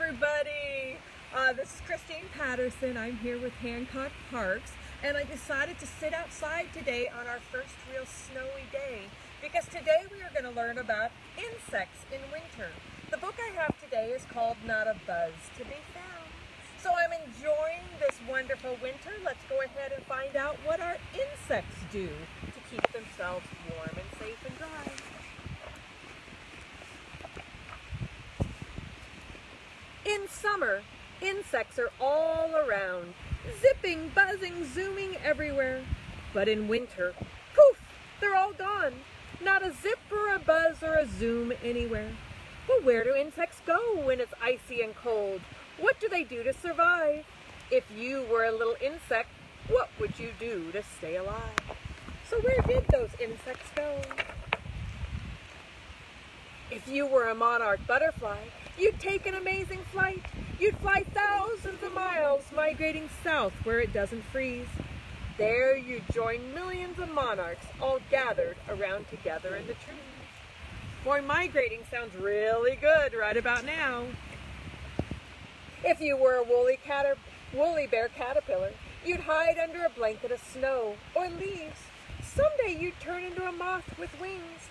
everybody. Uh, this is Christine Patterson. I'm here with Hancock Parks, and I decided to sit outside today on our first real snowy day because today we are going to learn about insects in winter. The book I have today is called Not a Buzz to be Found. So I'm enjoying this wonderful winter. Let's go ahead and find out what our insects do to keep themselves warm and safe and dry. In summer, insects are all around, zipping, buzzing, zooming everywhere. But in winter, poof, they're all gone. Not a zip or a buzz or a zoom anywhere. Well, where do insects go when it's icy and cold? What do they do to survive? If you were a little insect, what would you do to stay alive? So where did those insects go? If you were a monarch butterfly, you'd take an amazing flight. You'd fly thousands of miles, migrating south where it doesn't freeze. There you'd join millions of monarchs all gathered around together in the trees. Boy, migrating sounds really good right about now. If you were a woolly, woolly bear caterpillar, you'd hide under a blanket of snow or leaves. Someday you'd turn into a moth with wings.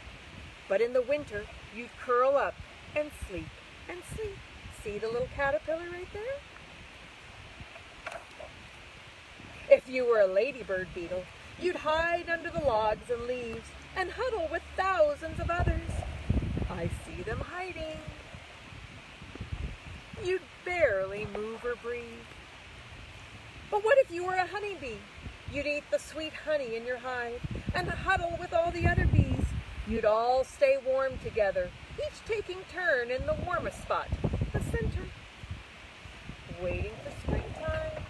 But in the winter, you'd curl up and sleep and sleep. See the little caterpillar right there? If you were a ladybird beetle, you'd hide under the logs and leaves and huddle with thousands of others. I see them hiding. You'd barely move or breathe. But what if you were a honeybee? You'd eat the sweet honey in your hive and huddle with all the other. You'd all stay warm together, each taking turn in the warmest spot, the center, waiting for springtime.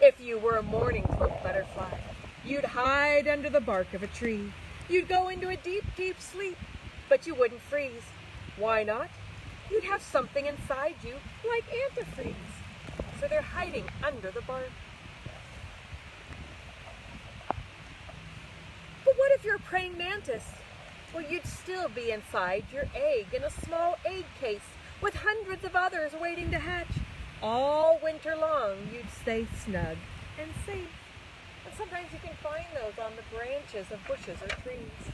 If you were a mourning cloak butterfly, you'd hide under the bark of a tree. You'd go into a deep, deep sleep, but you wouldn't freeze. Why not? You'd have something inside you like antifreeze. So they're hiding under the bark. But what if you're a praying mantis? Well, you'd still be inside your egg in a small egg case with hundreds of others waiting to hatch. All winter long, you'd stay snug and safe. And sometimes you can find those on the branches of bushes or trees.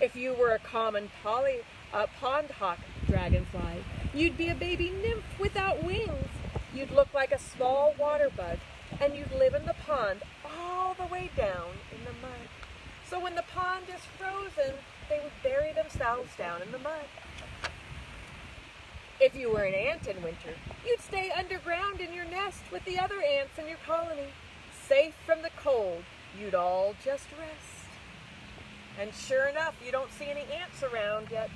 If you were a common poly, uh, pond hawk dragonfly, you'd be a baby nymph without wings. You'd look like a small water bug, and you'd live in the pond all the way down in the mud. So when the pond is frozen, they would bury themselves down in the mud. If you were an ant in winter, you'd stay underground in your nest with the other ants in your colony. Safe from the cold, you'd all just rest. And sure enough, you don't see any ants around yet.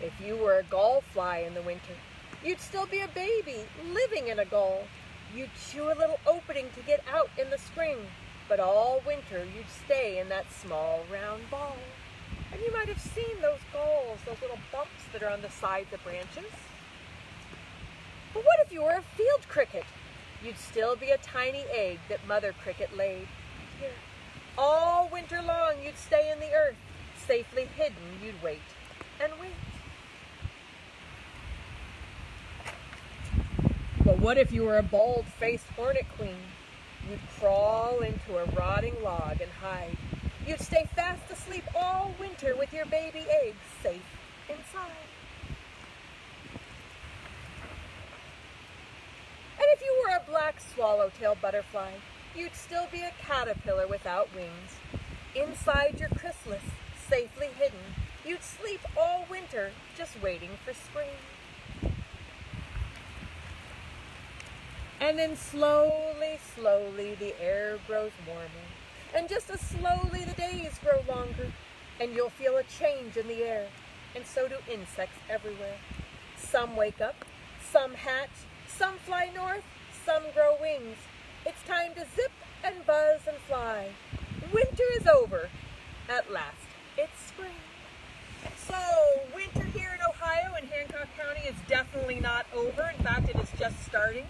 If you were a gall fly in the winter, you'd still be a baby living in a gall. You'd chew a little opening to get out in the spring, but all winter you'd stay in that small round ball. And you might have seen those galls, those little bumps that are on the sides of branches. But what if you were a field cricket? You'd still be a tiny egg that mother cricket laid. Here. All winter long you'd stay in the earth, safely hidden you'd wait and wait. But what if you were a bald-faced hornet queen? You'd crawl into a rotting log and hide. You'd stay fast asleep all winter with your baby eggs safe inside. And if you were a black swallowtail butterfly, you'd still be a caterpillar without wings. Inside your chrysalis, safely hidden, you'd sleep all winter just waiting for spring. And then slowly, slowly, the air grows warmer. And just as slowly, the days grow longer. And you'll feel a change in the air. And so do insects everywhere. Some wake up, some hatch, some fly north, some grow wings. It's time to zip and buzz and fly. Winter is over. At last, it's spring. So, winter here in Ohio and Hancock County is definitely not over. In fact, it is just starting.